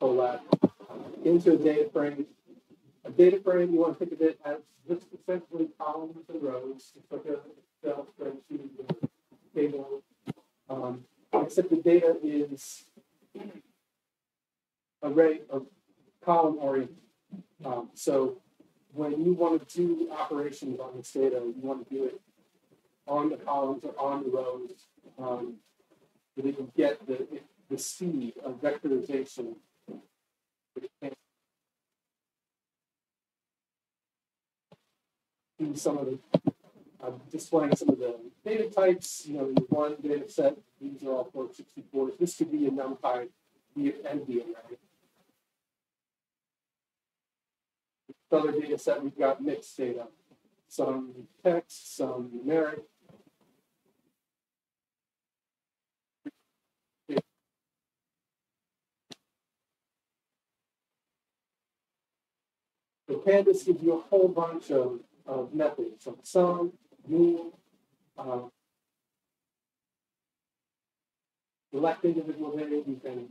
collect into a data frame. A data frame, you want to think of it as just essentially columns and rows. It's like a Excel spreadsheet or table. Um, except the data is array of column oriented. Um, so when you want to do operations on this data, you want to do it on the columns or on the rows, um, so that you get the, the speed of vectorization. See some of the, I'm displaying some of the data types, you know, in one data set, these are all int64s. This could be a NumPy ndarray. Other data set, we've got mixed data, some text, some numeric, The pandas gives you a whole bunch of, of methods, some sum, mean, um, select individual you can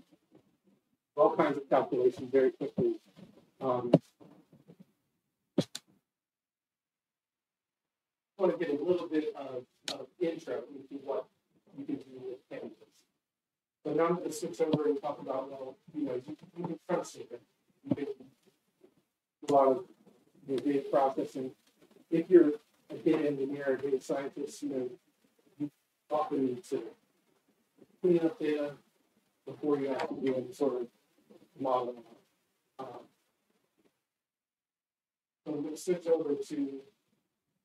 all kinds of calculations very quickly. Um, I want to get a little bit of, of intro into what you can do with pandas. So now I'm going to switch over and talk about, well, you know, you, you can trust it. You can a lot of data processing. If you're a data engineer, a data scientist, you know, you often need to clean up data before you have to do any sort of modeling. Um, so I'm going to switch over to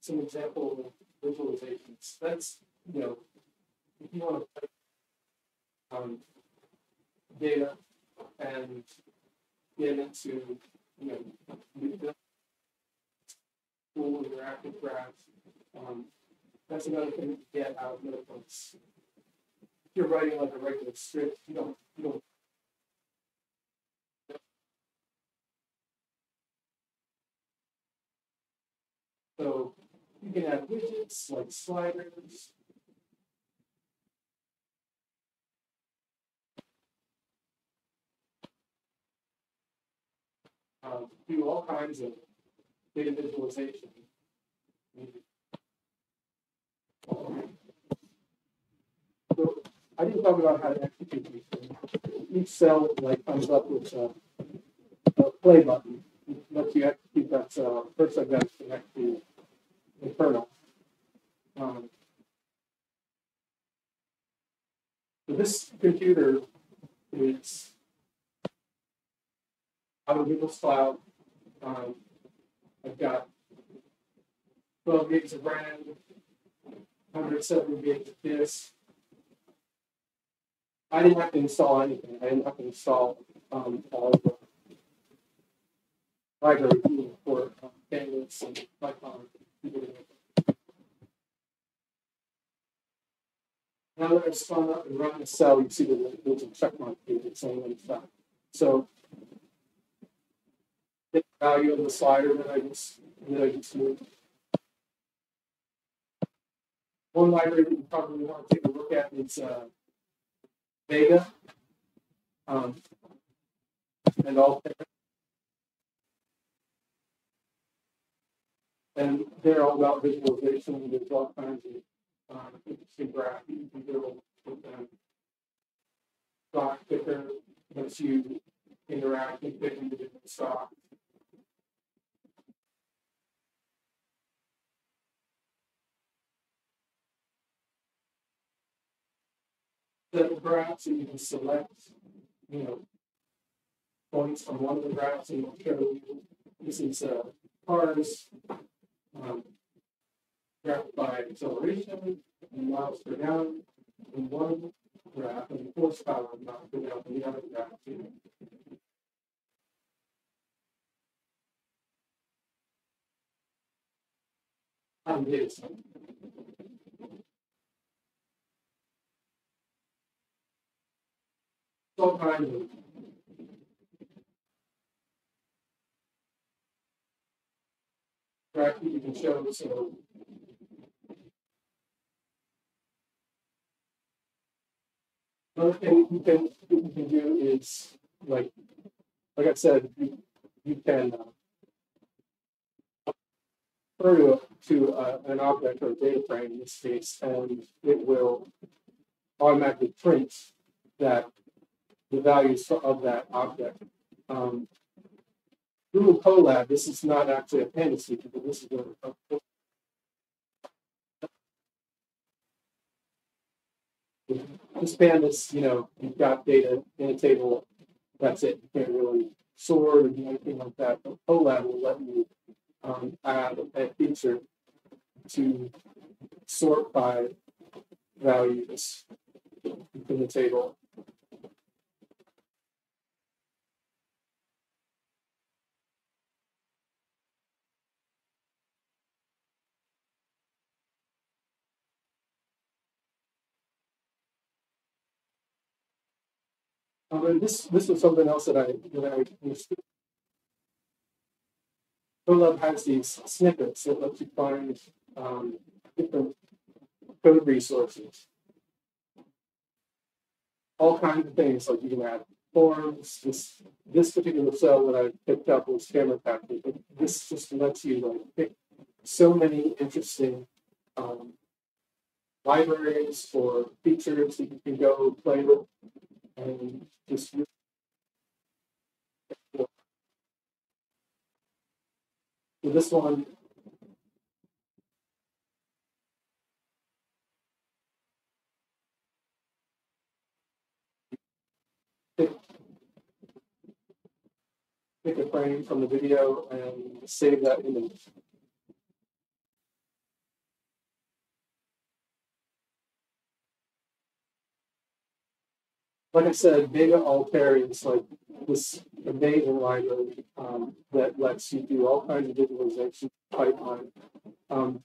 some example visualizations. That's, you know, if you want to um, data and get into you know, full interactive graphs. Um, that's another thing to get out of notebooks. If you're writing like a regular script, you don't you don't So you can add widgets like sliders. Um, do all kinds of data visualization. So I didn't talk about how to execute these things. Each cell like comes up with a, a play button. Lets you execute that cell. First, got to connect to the kernel. Um, so this computer is Google's cloud. Um, I've got 12 gigs of RAM, 107 gigs of disk. I didn't have to install anything. I didn't have to install um, all the library for um, bandwidth and Python. Now that I've spun up and run the cell, you see there's a check mark here that's saying it's done. So the value of the slider that I just that I just moved. One library that you probably want to take a look at is uh, Vega. Um, and all and they're all about visualization. There's all kinds of um, interesting graphs you can build with them. Stock picker lets you interact and pick into different stocks. The graphs and you can select, you know, points from one of the graphs and it'll show you this is uh, cars um, graph by acceleration and miles per gallon in one graph and horsepower miles per gallon in the other graph. Um, yes. Kinds of graph you can show. So another thing you can you can do is like like I said, you, you can uh, refer to, to uh, an object or a data frame in this case, and it will automatically print that the values of that object. Um, Google Colab, this is not actually a pandas feature, but this is what a this pandas, you know, you've got data in a table, that's it. You can't really sort or do anything like that. But Colab will let you um, add a feature to sort by values in the table. Um, and this this was something else that I that I understood. Colab has these snippets that let you find um, different code resources. All kinds of things, like you can add forms. This this particular cell that I picked up was camera package, this just lets you like pick so many interesting um, libraries or features that you can go play with just so this one pick, pick a frame from the video and save that image. Like I said, Altair is like this amazing library um, that lets you do all kinds of visualization pipeline. Um,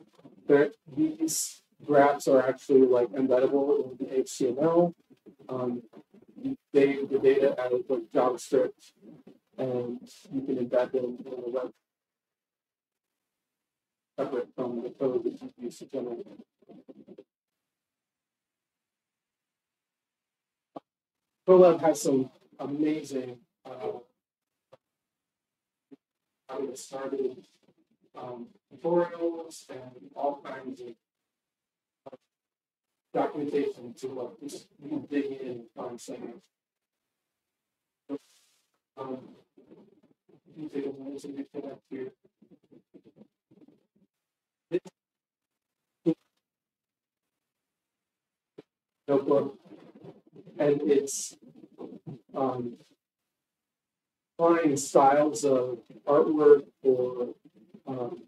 there, these graphs are actually like embeddable in the HTML. Um, save the data as like JavaScript, and you can embed them in the web separate from the code that you use to generate. Colab has some amazing uh, to get started um, tutorials and all kinds of uh, documentation to just you dig in and find things. Um, you take a minute to connect here. Notebook and it's um, styles of artwork or um,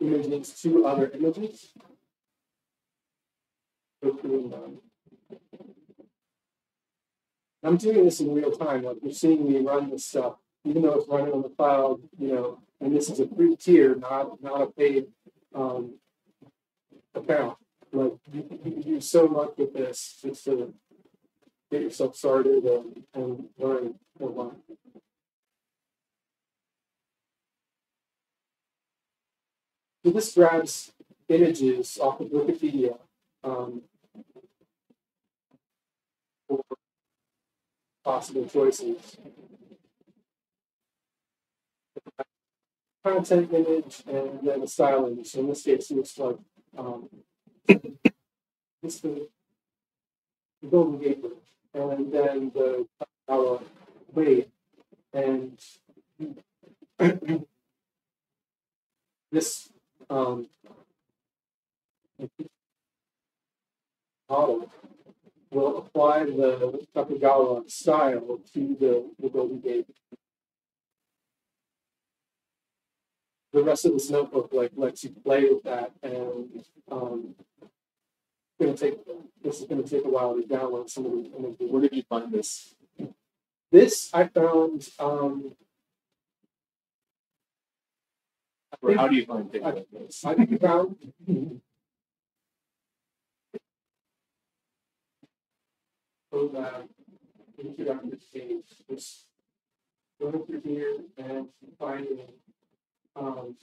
images to other images. I'm doing this in real time. Like you're seeing me run this stuff, even though it's running on the cloud, you know, and this is a free tier, not not a paid um, account. Like you, you so much with this just to get yourself started and, and learn more. So this grabs images off of Wikipedia um, for possible choices. Content image and then a style image. So in this case, it looks like um, this the, Golden Gate and then the our way, and this um, model will apply the Kanagawa style to the, the Golden Gate. The rest of this notebook like lets you play with that and um, going to take this is going to take a while to download some of the images. Where did you find this? This I found. Um, or how do you find things I, like this? I think found. So that introduction page, just going through here and finding um,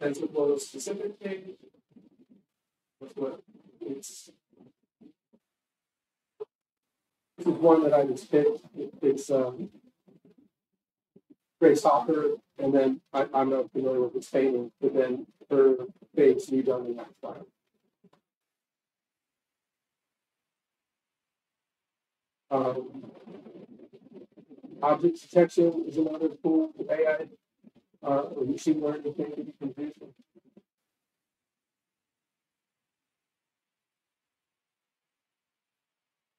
and to follow specifically with what it's this is one that I would pick. It's um, Grace Hopper, and then I, I'm not familiar with painting, but then her face you done in that style. Um, object detection is another tool for AI uh, or machine learning thing you can do.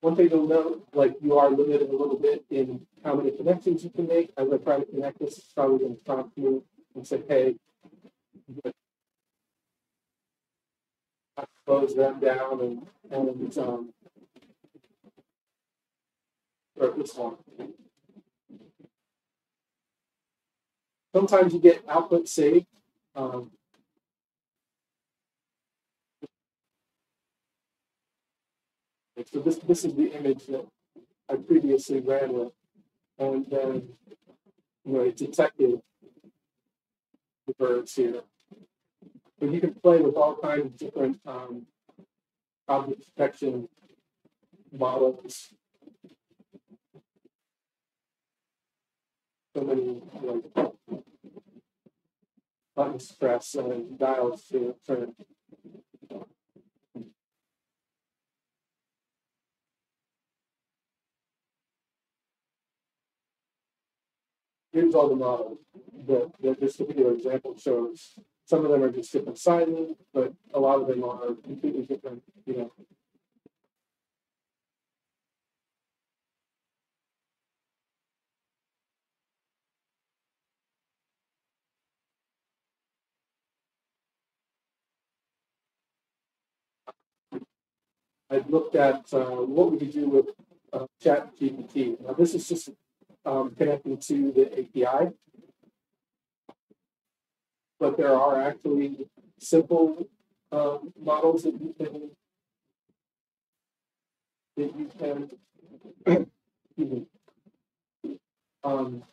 One thing to note, like you are limited a little bit in connections you can make. I try to connect this, it's probably going to prompt you and say, hey, close them down and, and, um, or this one. Sometimes you get output saved. Um, so this this is the image that I previously ran with, and then you know it detected the birds here. But you can play with all kinds of different um, object detection models. So many like buttons to press and dials to turn. Here's all the models that, that this particular example shows. Some of them are just different sizes, but a lot of them are completely different, you know. I've looked at uh, what we could do with uh, Chat GPT. Now, this is just um, connecting to the API, but there are actually simple um, models that you can that you can um,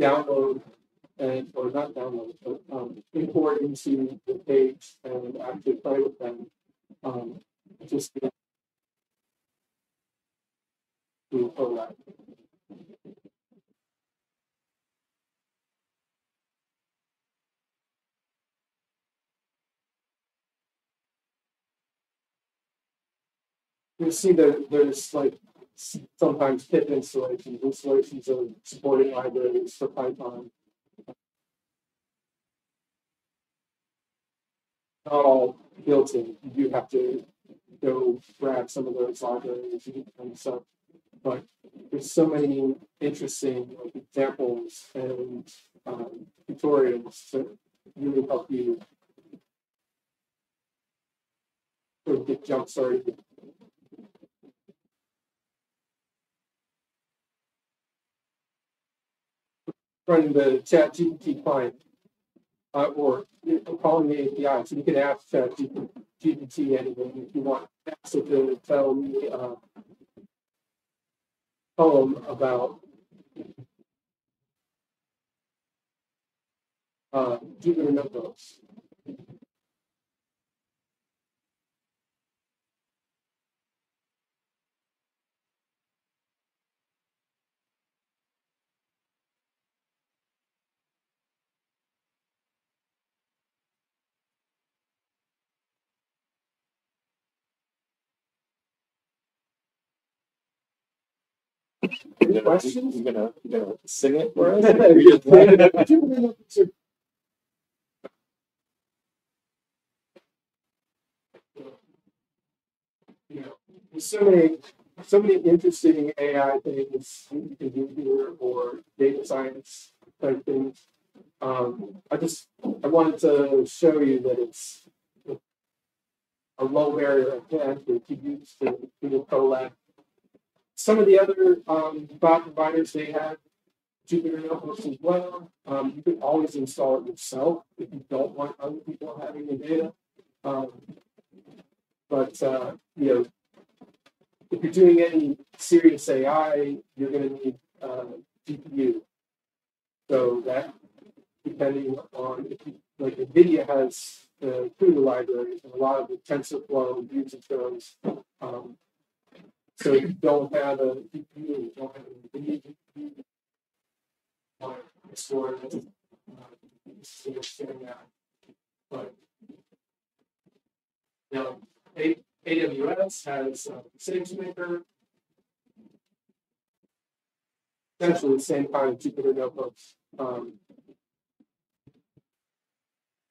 download and or not download, but um, import into the page and actually play with them. Um, just to Colab. You see that there's like sometimes pip installations, installations of supporting libraries for Python. Not all built in, you have to go grab some of those libraries and stuff. But there's so many interesting examples and um, tutorials to really help you sort of get jump started. Running the chat GPT client uh, or calling the API. So you can ask chat GPT anything if you want. It to tell me uh, poem about uh, Jupyter notebooks. Any You gonna, questions? you gonna, you gonna sing it for us? Jupyter notebooks are you know, there's so many, so many interesting AI things you can do here or data science type things. Um, I just, I wanted to show you that it's a low barrier of entry to use to do Colab. Some of the other um, cloud providers, they have Jupyter notebooks as well. Um, you can always install it yourself if you don't want other people having the data. Um, but uh, you know, if you're doing any serious AI, you're going to need uh, GPU. So that depending on if you, like NVIDIA has the CUDA libraries and a lot of the TensorFlow uses those. Um, so you don't have a GPU, you don't have NVIDIA GPU, want to store it, uh, so you're that. But know, A- AWS has uh, SageMaker. Essentially the same kind of Jupyter notebooks. Um,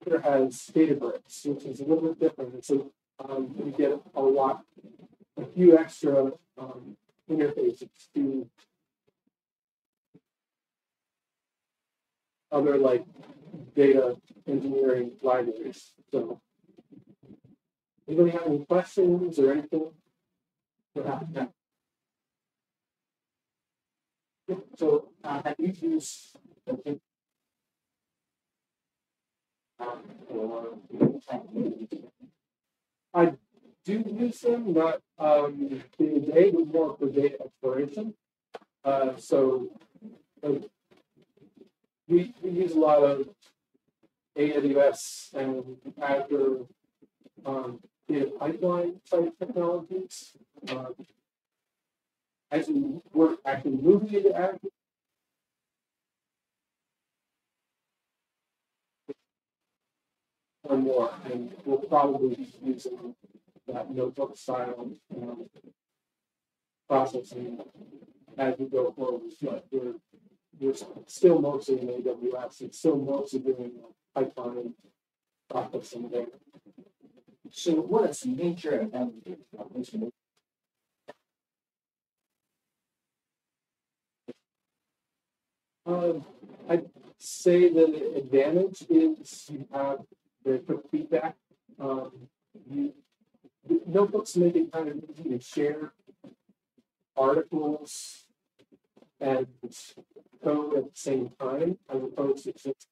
Jupyter has Databricks, which is a little bit different. So um, you get a lot, a few extra um, interfaces to other like data engineering libraries. So, anybody have any questions or anything? Yeah. So, uh, you used I do use them, not um, day to day, but more for data exploration. Uh, so, like, we, we use a lot of AWS and Azure um, data pipeline type technologies. Uh, as we work actually moving into Azure, or more, and we'll probably be using that notebook style um, processing as we go forward. But we're we're still mostly in AWS. It's still mostly doing pipeline processing there. So what is the nature of this move? Um, I'd say that the advantage is you have the quick feedback. Um, you, notebooks make it kind of easy to share articles and code at the same time as opposed to just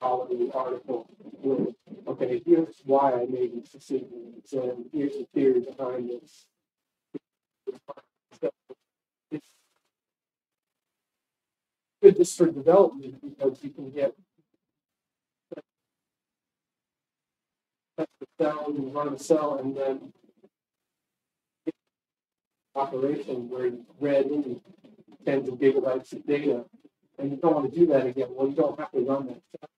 quality article with, okay, here's why I made these decisions and here's the theory behind this. It's good just for development because you can get test the cell and run a cell and then operation where you read in tens of gigabytes of data and you don't want to do that again. Well, you don't have to run that cell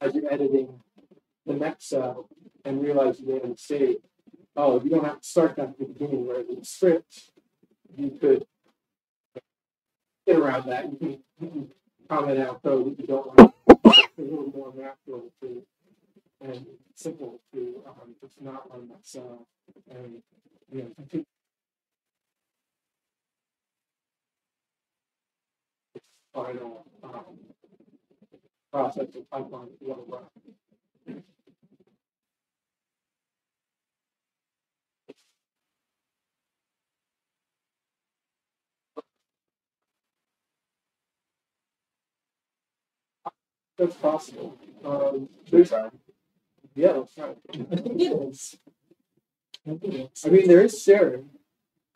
as you're editing the next cell and realize you made a mistake. Oh, you don't have to start that at the beginning where the script you could get around that. You can, you can comment out code that you don't want. It's a little more natural to and simple to um, just not run that cell and you know continue. Final um, process of pipeline to run. That's possible. Um, there's, yeah, that's right. I mean, there is sharing.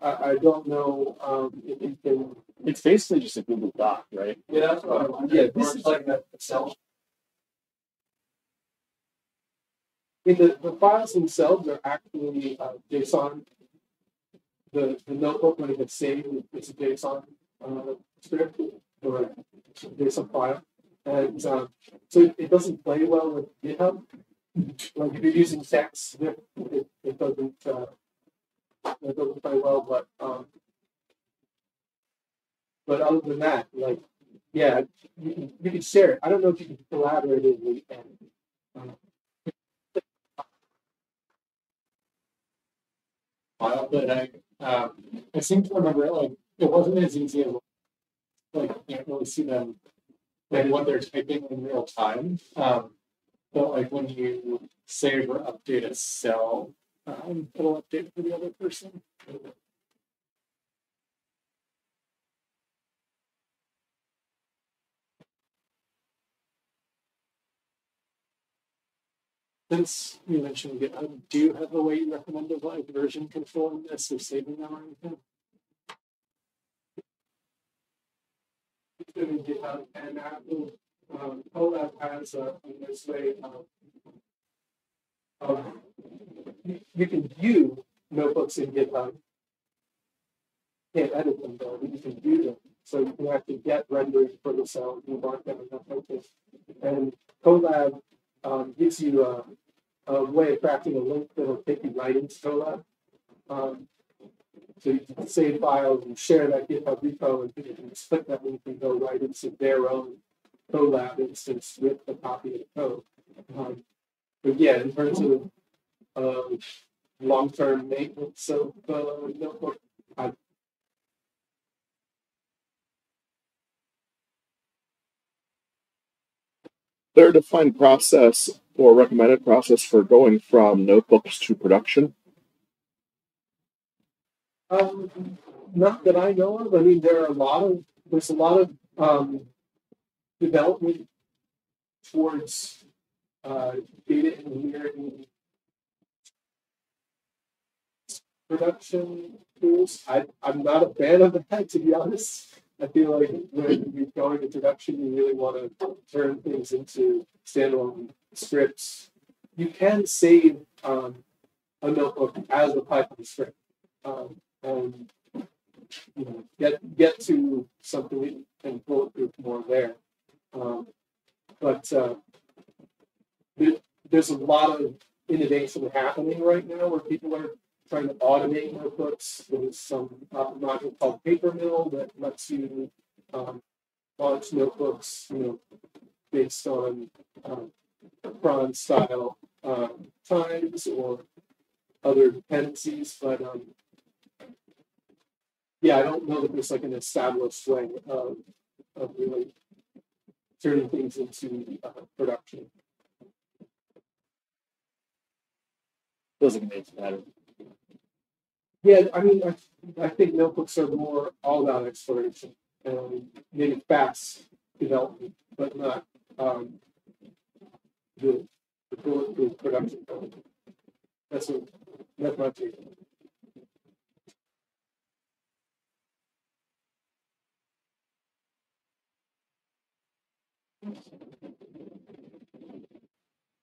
I, I don't know um, if you can. It's basically just a Google Doc, right? Yeah, that's what I wondered. Yeah, this is- like that Excel. I mean, the, the files themselves are actually uh, JSON. The, the notebook, when it gets saved, it's a JSON uh, script or a JSON file. And um, so it, it doesn't play well with GitHub. Like if you're using text, it, it, it doesn't uh, it doesn't play well. But um, but other than that, like yeah, you can, you can share it. I don't know if you can collaboratively and um, while, but I, um, I seem to remember like it wasn't as easy as like you can't really see them like what they're typing in real time. Um, but like when you save or update a cell, um, it'll update for the other person. Since you mentioned GitHub, do you have a way you recommend of like version control in this or saving them or anything? GitHub and Apple, um, Colab has a, a nice way of, you, you can view notebooks in GitHub. Can't edit them though, but you can view them. So you can actually get renderings for cell, you mark them in focus. And Colab, um, gives you a, a way of crafting a link that'll take you right into Colab. Um, so you can save files and share that GitHub repo and you can just click that link and go right into their own Colab instance with the copy of the code. Um, but yeah, in terms of uh, long-term maintenance of the notebook, I, There a defined process or recommended process for going from notebooks to production? um, not that I know of. I mean, there are a lot of there's a lot of um, development towards uh, data engineering production tools. I, I'm not a fan of that, to be honest. I feel like when you go into production, you really want to turn things into standalone scripts. You can save um, a notebook as a Python script um, and you know get get to something and bulletproof more there. Um, but uh, there, there's a lot of innovation happening right now where people are trying to automate notebooks. There's some uh, module called Papermill that lets you um, launch notebooks, you know, based on um, cron style um, times or other dependencies. But um, yeah, I don't know that there's like an established way of, of really turning things into uh, production. Doesn't make it matter. Yeah, I mean, I, I think notebooks are more all about exploration and maybe fast development, but not um, the, the bulletproof production. That's what that's my take.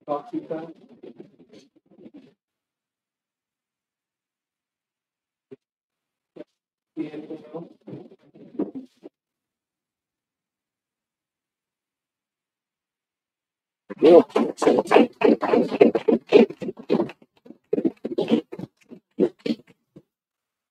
Barkeeper. See you. else?